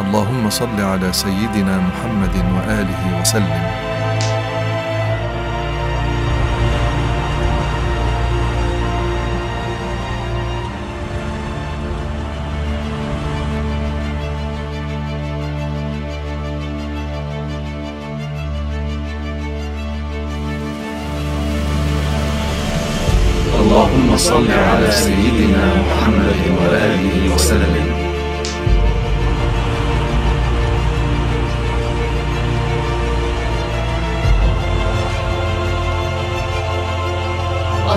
اللهم صل على سيدنا محمد وآله وسلم. اللهم صل على سيدنا محمد وآله وسلم.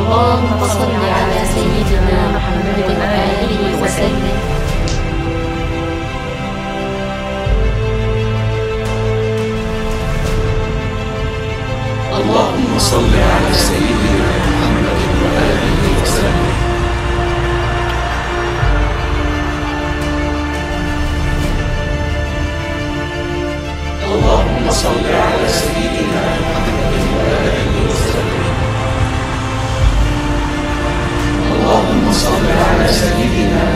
اللهم صل على سيدنا محمد وآله وسلم. اللهم صل على سيدنا محمد وآله وسلم. اللهم صل على سيدنا محمد على